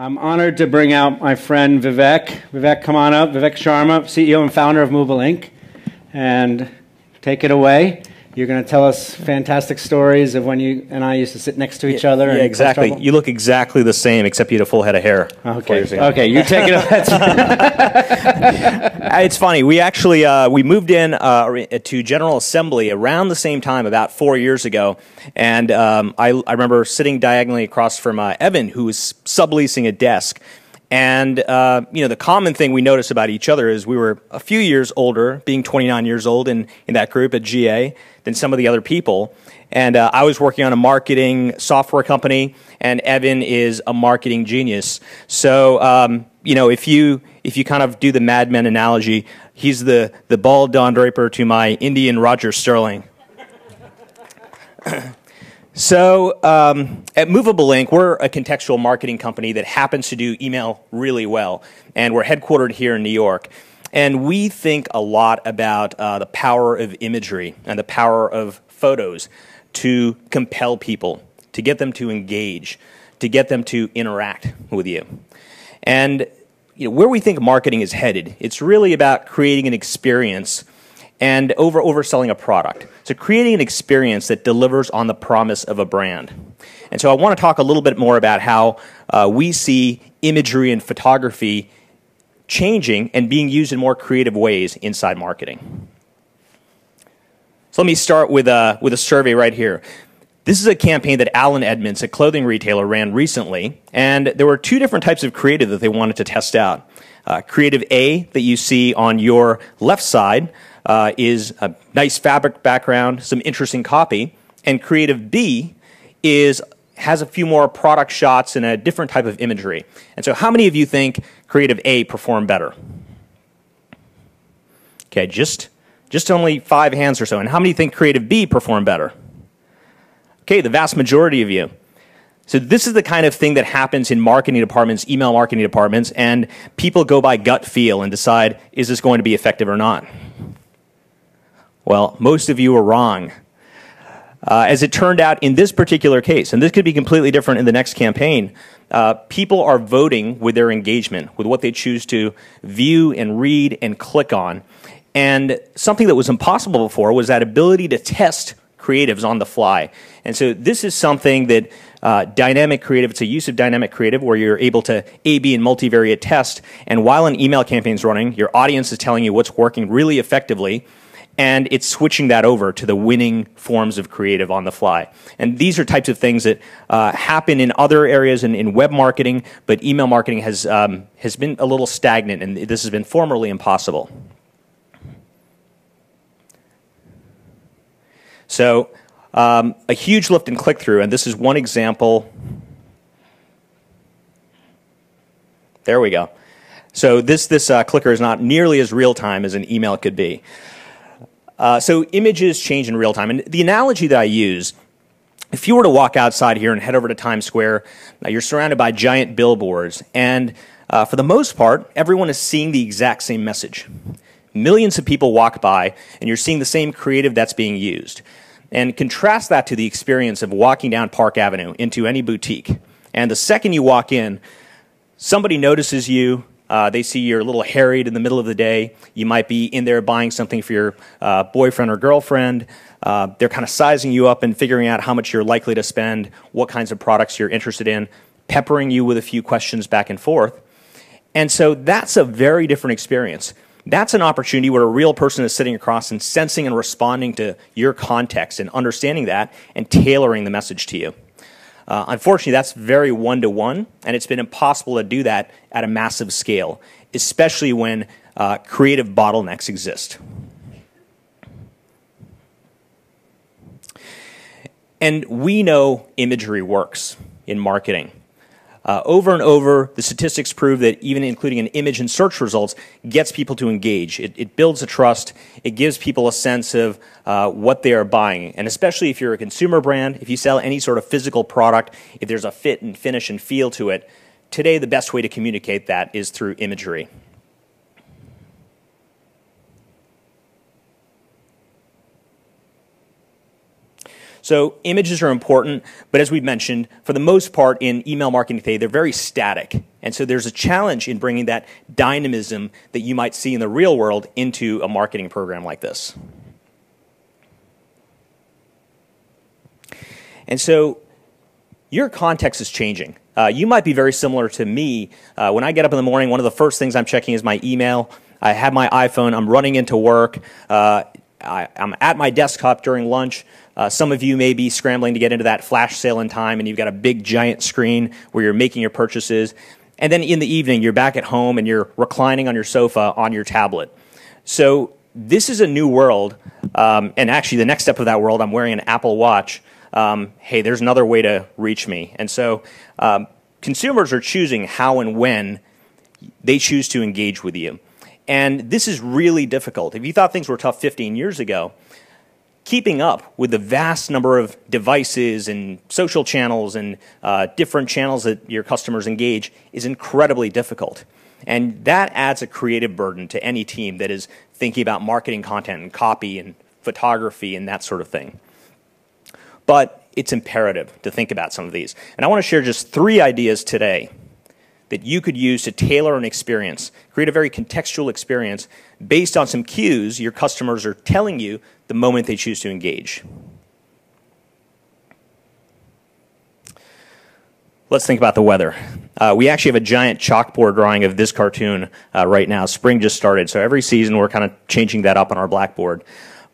I'm honored to bring out my friend Vivek. Vivek, come on up. Vivek Sharma, CEO and founder of Movable Ink. And take it away. You're going to tell us fantastic stories of when you and I used to sit next to each other. Yeah, and exactly. You look exactly the same, except you had a full head of hair. Okay. ago. Okay. You take it. It's funny. We actually uh, we moved in uh, to General Assembly around the same time, about four years ago, and um, I, I remember sitting diagonally across from uh, Evan, who was subleasing a desk. And uh, you know, the common thing we noticed about each other is we were a few years older, being 29 years old in, in that group at GA, than some of the other people. And uh, I was working on a marketing software company, and Evan is a marketing genius. So um, you know, if you if you kind of do the Mad Men analogy, he's the the bald Don Draper to my Indian Roger Sterling. So um, at Movable Ink, we're a contextual marketing company that happens to do email really well, and we're headquartered here in New York. And we think a lot about uh, the power of imagery and the power of photos to compel people, to get them to engage, to get them to interact with you. And you know, where we think marketing is headed, it's really about creating an experience and over overselling a product. So creating an experience that delivers on the promise of a brand. And so I want to talk a little bit more about how uh, we see imagery and photography changing and being used in more creative ways inside marketing. So let me start with a, with a survey right here. This is a campaign that Allen Edmonds, a clothing retailer, ran recently, and there were two different types of creative that they wanted to test out. Uh, creative A, that you see on your left side, uh, is a nice fabric background, some interesting copy, and creative B is has a few more product shots and a different type of imagery. And so, how many of you think creative A performed better? Okay, just just only five hands or so. And how many think creative B performed better? Okay, the vast majority of you. So this is the kind of thing that happens in marketing departments, email marketing departments, and people go by gut feel and decide, is this going to be effective or not? Well, most of you are wrong. Uh, as it turned out in this particular case, and this could be completely different in the next campaign, uh, people are voting with their engagement, with what they choose to view and read and click on. And something that was impossible before was that ability to test creatives on the fly. And so this is something that uh, dynamic creative, it's a use of dynamic creative where you're able to A-B and multivariate test. And while an email campaign is running, your audience is telling you what's working really effectively and it's switching that over to the winning forms of creative on the fly. And these are types of things that uh, happen in other areas in, in, web marketing, but email marketing has, um, has been a little stagnant, and this has been formerly impossible. So, um, a huge lift in click through, and this is one example. There we go. So, this, this uh, clicker is not nearly as real time as an email could be. Uh, so images change in real time. And the analogy that I use, if you were to walk outside here and head over to Times Square, you're surrounded by giant billboards. And uh, for the most part, everyone is seeing the exact same message. Millions of people walk by, and you're seeing the same creative that's being used. And contrast that to the experience of walking down Park Avenue into any boutique. And the second you walk in, somebody notices you, uh, they see you're a little harried in the middle of the day. You might be in there buying something for your uh, boyfriend or girlfriend. Uh, they're kind of sizing you up and figuring out how much you're likely to spend, what kinds of products you're interested in, peppering you with a few questions back and forth. And so that's a very different experience. That's an opportunity where a real person is sitting across and sensing and responding to your context and understanding that and tailoring the message to you. Uh, unfortunately, that's very one to one, and it's been impossible to do that at a massive scale, especially when uh, creative bottlenecks exist. And we know imagery works in marketing. Uh, over and over, the statistics prove that even including an image in search results gets people to engage. It, it builds a trust. It gives people a sense of uh, what they are buying. And especially if you're a consumer brand, if you sell any sort of physical product, if there's a fit and finish and feel to it, today the best way to communicate that is through imagery. So images are important, but as we've mentioned, for the most part in email marketing today, they're very static. And so there's a challenge in bringing that dynamism that you might see in the real world into a marketing program like this. And so your context is changing. Uh, you might be very similar to me. Uh, when I get up in the morning, one of the first things I'm checking is my email. I have my iPhone. I'm running into work. Uh, I, am at my desktop during lunch. Uh, some of you may be scrambling to get into that flash sale in time, and you've got a big giant screen where you're making your purchases. And then in the evening, you're back at home and you're reclining on your sofa on your tablet. So this is a new world. Um, and actually, the next step of that world, I'm wearing an Apple Watch um, hey, there's another way to reach me. And so um, consumers are choosing how and when they choose to engage with you. And this is really difficult. If you thought things were tough 15 years ago, keeping up with the vast number of devices and social channels and uh, different channels that your customers engage is incredibly difficult. And that adds a creative burden to any team that is thinking about marketing content and copy and photography and that sort of thing but it's imperative to think about some of these. And I want to share just three ideas today that you could use to tailor an experience, create a very contextual experience based on some cues your customers are telling you the moment they choose to engage. Let's think about the weather. Uh, we actually have a giant chalkboard drawing of this cartoon uh, right now. Spring just started, so every season we're kind of changing that up on our blackboard.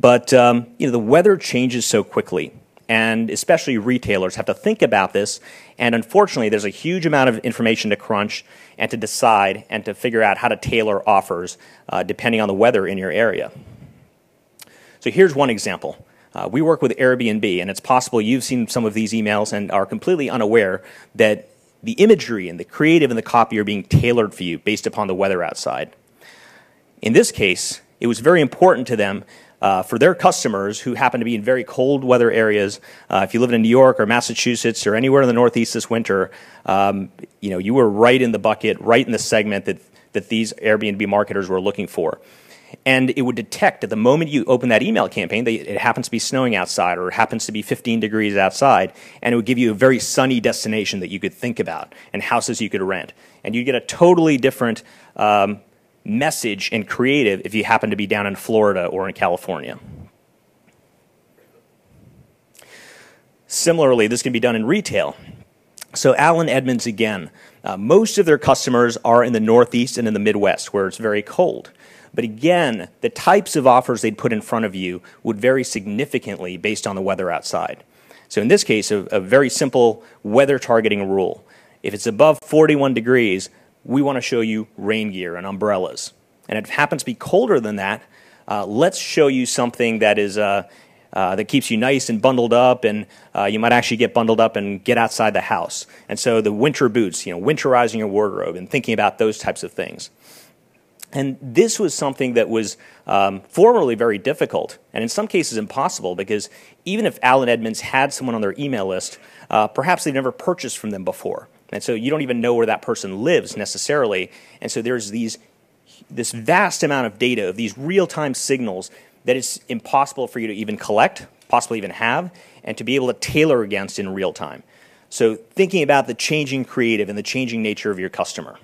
But um, you know, the weather changes so quickly and especially retailers have to think about this. And unfortunately, there's a huge amount of information to crunch and to decide and to figure out how to tailor offers uh, depending on the weather in your area. So here's one example. Uh, we work with Airbnb, and it's possible you've seen some of these emails and are completely unaware that the imagery and the creative and the copy are being tailored for you based upon the weather outside. In this case, it was very important to them uh, for their customers who happen to be in very cold weather areas. Uh, if you live in New York or Massachusetts or anywhere in the Northeast this winter, um, you know you were right in the bucket, right in the segment that that these Airbnb marketers were looking for. And it would detect at the moment you open that email campaign that it happens to be snowing outside or it happens to be 15 degrees outside, and it would give you a very sunny destination that you could think about and houses you could rent. And you'd get a totally different um, message and creative if you happen to be down in Florida or in California. Similarly, this can be done in retail. So, Allen Edmonds again, uh, most of their customers are in the Northeast and in the Midwest where it's very cold. But again, the types of offers they'd put in front of you would vary significantly based on the weather outside. So, in this case, a, a very simple weather targeting rule. If it's above 41 degrees, we want to show you rain gear and umbrellas. And if it happens to be colder than that, uh, let's show you something that is uh, uh, that keeps you nice and bundled up, and uh, you might actually get bundled up and get outside the house. And so the winter boots, you know, winterizing your wardrobe and thinking about those types of things. And this was something that was um, formerly very difficult, and in some cases impossible, because even if Allen Edmonds had someone on their email list, uh, perhaps they'd never purchased from them before. And so you don't even know where that person lives necessarily. And so there's these, this vast amount of data, of these real time signals that it's impossible for you to even collect, possibly even have, and to be able to tailor against in real time. So thinking about the changing creative and the changing nature of your customer.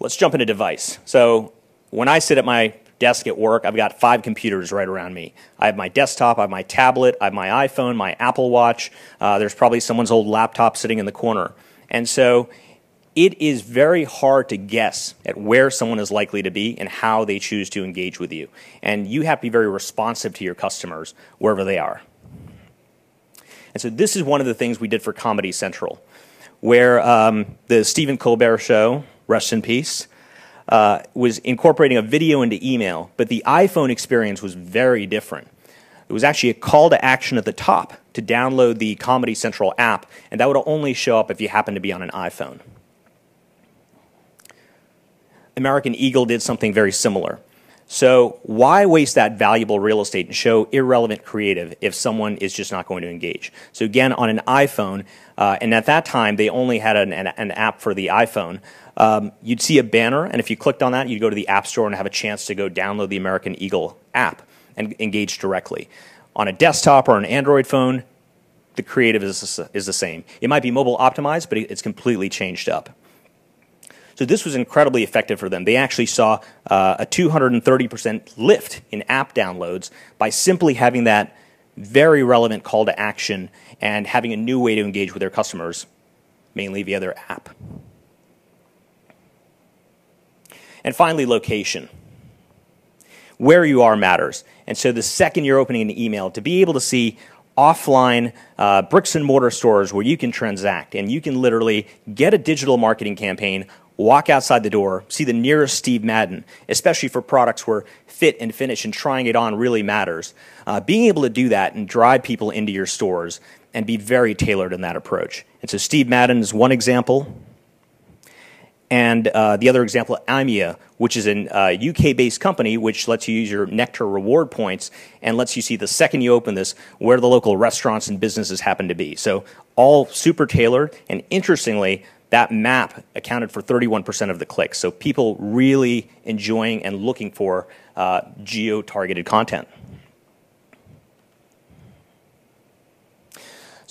Let's jump into device. So when I sit at my desk at work, I've got five computers right around me. I have my desktop, I have my tablet, I have my iPhone, my Apple Watch. Uh, there's probably someone's old laptop sitting in the corner. And so it is very hard to guess at where someone is likely to be and how they choose to engage with you. And you have to be very responsive to your customers wherever they are. And so this is one of the things we did for Comedy Central, where um, the Stephen Colbert show, rest in peace, uh, was incorporating a video into email, but the iPhone experience was very different. It was actually a call to action at the top to download the Comedy Central app, and that would only show up if you happened to be on an iPhone. American Eagle did something very similar. So, why waste that valuable real estate and show irrelevant creative if someone is just not going to engage? So, again, on an iPhone, uh, and at that time they only had an, an, an app for the iPhone, um, you'd see a banner, and if you clicked on that, you'd go to the App Store and have a chance to go download the American Eagle app and engage directly. On a desktop or an Android phone, the creative is, is the same. It might be mobile optimized, but it's completely changed up. So this was incredibly effective for them. They actually saw uh, a 230% lift in app downloads by simply having that very relevant call to action and having a new way to engage with their customers, mainly via their app. And finally, location. Where you are matters. And so the second you're opening an email, to be able to see offline uh, bricks and mortar stores where you can transact and you can literally get a digital marketing campaign, walk outside the door, see the nearest Steve Madden, especially for products where fit and finish and trying it on really matters. Uh, being able to do that and drive people into your stores and be very tailored in that approach. And so Steve Madden is one example. And uh, the other example, Aimia, which is a uh, UK-based company which lets you use your Nectar reward points and lets you see the second you open this where the local restaurants and businesses happen to be. So all super tailored. And interestingly, that map accounted for 31% of the clicks. So people really enjoying and looking for uh, geo-targeted content.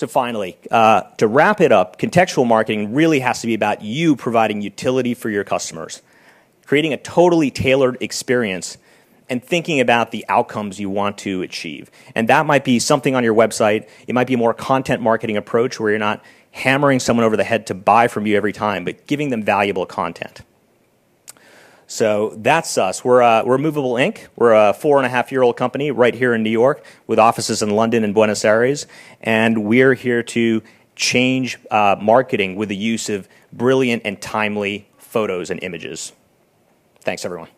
So finally, uh, to wrap it up, contextual marketing really has to be about you providing utility for your customers, creating a totally tailored experience and thinking about the outcomes you want to achieve. And that might be something on your website. It might be a more content marketing approach where you're not hammering someone over the head to buy from you every time, but giving them valuable content. So that's us. We're, uh, we're Movable Ink. We're a four and a half year old company right here in New York with offices in London and Buenos Aires. And we're here to change uh, marketing with the use of brilliant and timely photos and images. Thanks, everyone.